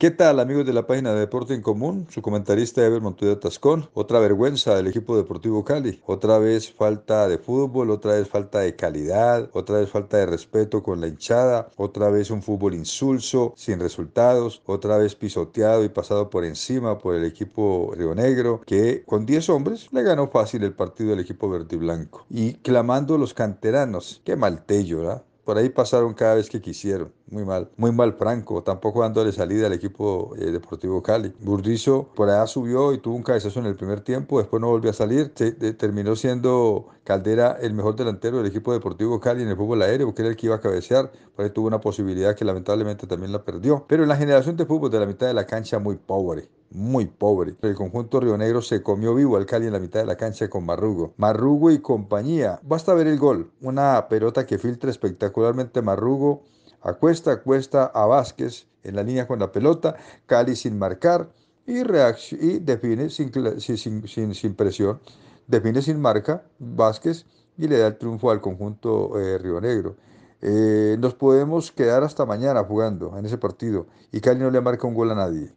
¿Qué tal amigos de la página de Deporte en Común? Su comentarista Ever Montoya Tascón. Otra vergüenza del equipo deportivo Cali. Otra vez falta de fútbol, otra vez falta de calidad, otra vez falta de respeto con la hinchada, otra vez un fútbol insulso, sin resultados, otra vez pisoteado y pasado por encima por el equipo Río Negro, que con 10 hombres le ganó fácil el partido del equipo verde y blanco. Y clamando los canteranos, qué maltello, ¿verdad? Por ahí pasaron cada vez que quisieron. Muy mal. Muy mal Franco. Tampoco dándole salida al equipo eh, Deportivo Cali. Burdizo por allá subió y tuvo un cabezazo en el primer tiempo. Después no volvió a salir. terminó siendo Caldera el mejor delantero del equipo Deportivo Cali en el fútbol aéreo, porque era el que iba a cabecear. Por ahí tuvo una posibilidad que lamentablemente también la perdió. Pero en la generación de fútbol de la mitad de la cancha muy pobre muy pobre. El conjunto Río Negro se comió vivo al Cali en la mitad de la cancha con Marrugo. Marrugo y compañía. Basta ver el gol. Una pelota que filtra espectacularmente Marrugo. Acuesta, acuesta a Vázquez en la línea con la pelota. Cali sin marcar y, y define sin, sin, sin, presión. Define sin marca Vázquez y le da el triunfo al conjunto eh, Río Negro. Eh, nos podemos quedar hasta mañana jugando en ese partido y Cali no le marca un gol a nadie.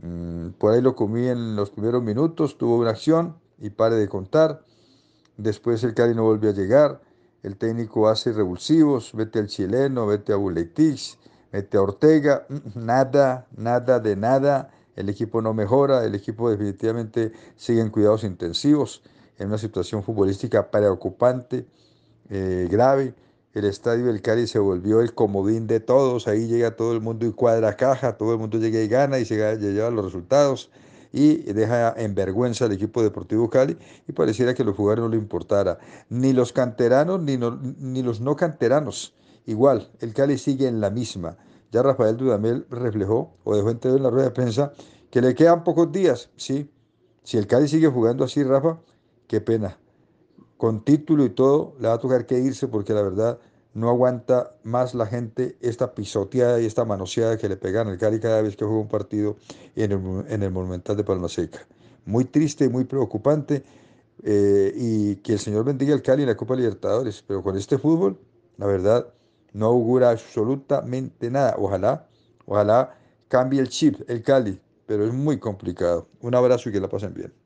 Mm, por ahí lo comí en los primeros minutos, tuvo una acción y pare de contar. Después el Cali no volvió a llegar. El técnico hace revulsivos, vete al chileno, vete a Buletix, vete a Ortega. Mm, nada, nada de nada. El equipo no mejora, el equipo definitivamente sigue en cuidados intensivos, en una situación futbolística preocupante, eh, grave. El estadio del Cali se volvió el comodín de todos, ahí llega todo el mundo y cuadra caja, todo el mundo llega y gana y se lleva los resultados y deja en vergüenza al equipo deportivo Cali y pareciera que los jugadores no le importara, ni los canteranos ni, ni los no canteranos. Igual, el Cali sigue en la misma. Ya Rafael Dudamel reflejó o dejó entender en la rueda de prensa que le quedan pocos días. Sí, si el Cali sigue jugando así, Rafa, qué pena con título y todo, le va a tocar que irse porque la verdad no aguanta más la gente esta pisoteada y esta manoseada que le pegan al Cali cada vez que juega un partido en el, en el Monumental de Palma Seca. Muy triste muy preocupante eh, y que el Señor bendiga al Cali en la Copa Libertadores, pero con este fútbol, la verdad, no augura absolutamente nada. Ojalá, ojalá cambie el chip, el Cali, pero es muy complicado. Un abrazo y que la pasen bien.